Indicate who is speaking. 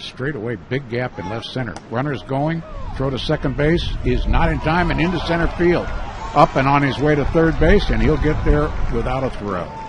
Speaker 1: straight away, big gap in left center. Runner's going, throw to second base, is not in time and into center field. Up and on his way to third base, and he'll get there without a throw.